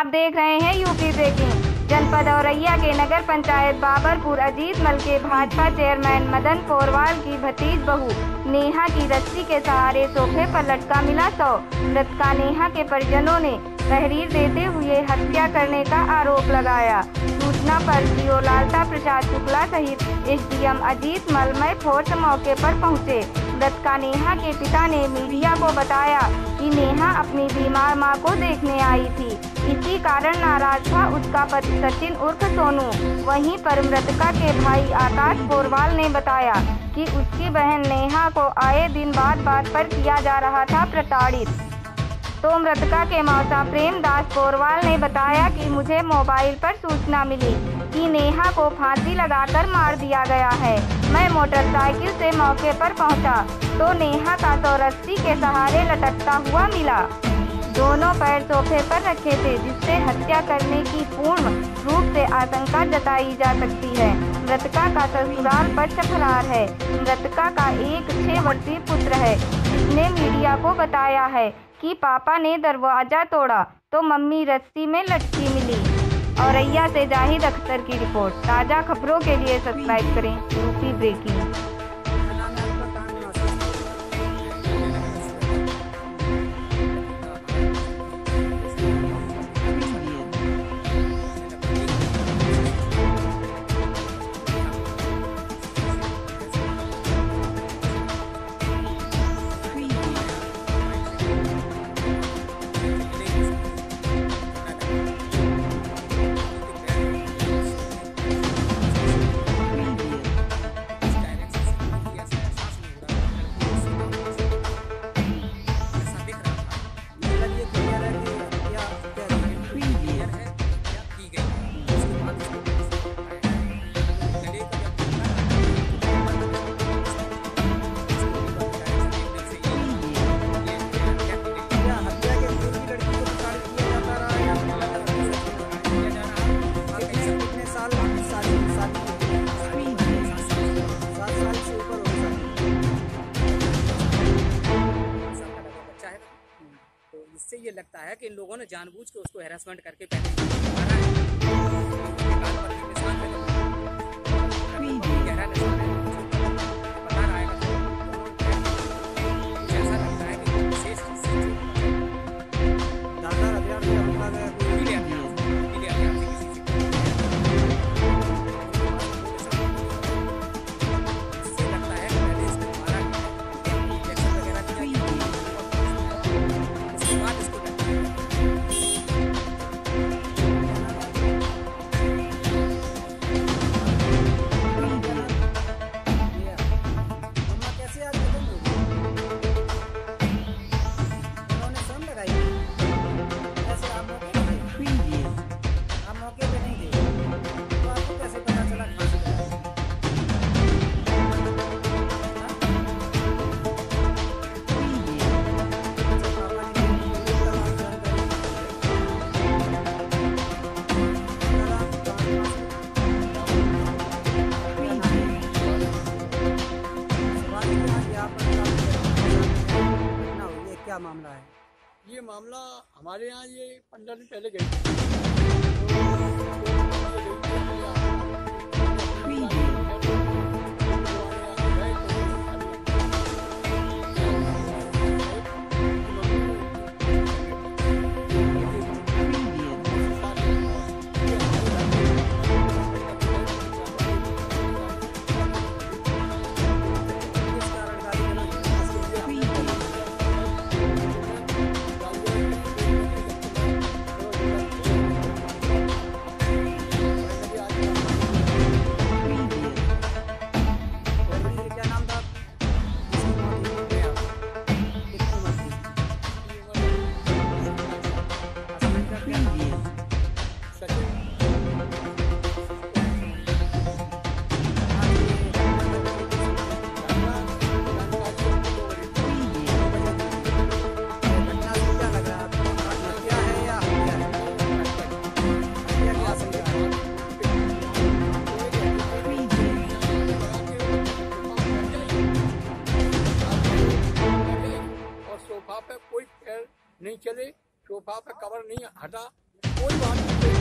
आप देख रहे हैं यूपी ब्रेकिंग। जनपद औरैया के नगर पंचायत बाबरपुर अजीत मल के भाजपा चेयरमैन मदन कोरवाल की भतीज बहू नेहा की रस्सी के सहारे सोफे पर लटका मिला सौ। मृतका नेहा के परिजनों ने तहरीर देते हुए हत्या करने का आरोप लगाया। सूचना पर सीओ लालता प्रसाद शुक्ला सहित एसडीएम अजीत मलमय फोर्स मौके पर पहुँचे। मृतका नेहा के पिता ने मीडिया को बताया कि नेहा अपनी बीमार माँ को देखने आई थी। इसी कारण नाराज़ था उसका पति सचिन उर्फ़ सोनू। वहीं पर मृतका के भाई आकाश पोरवाल ने बताया कि उसकी बहन नेहा को आए दिन बात बात पर किया जा रहा था प्रताड़ित। तो मृतका के मौसा प्रेम दास पोरवाल ने बताया कि मुझे मोबाइल पर सूचना मिली। कि नेहा को फांसी लगाकर मार दिया गया है। मैं मोटरसाइकिल से मौके पर पहुँचा तो नेहा का तो रस्सी के सहारे लटकता हुआ मिला। दोनों पैर सोफे पर रखे थे, जिससे हत्या करने की पूर्ण रूप से आशंका जताई जा सकती है। मृतका का ससुराल पर फरार है। मृतका का एक छह वर्षीय पुत्र है। जिसने मीडिया को बताया है कि पापा ने दरवाज़ा तोड़ा तो मम्मी रस्सी में लटकी मिली। औरैया से जाहिद अख्तर की रिपोर्ट। ताज़ा खबरों के लिए सब्सक्राइब करें यूपी ब्रेकिंग। इससे ये लगता है कि इन लोगों ने जानबूझ के उसको हेरासमेंट करके पहले क्या मामला है? ये मामला हमारे यहाँ ये पंद्रह दिन पहले गई सोफा पे कोई पैर नहीं चले सोफा पे कवर नहीं हटा कोई बात नहीं।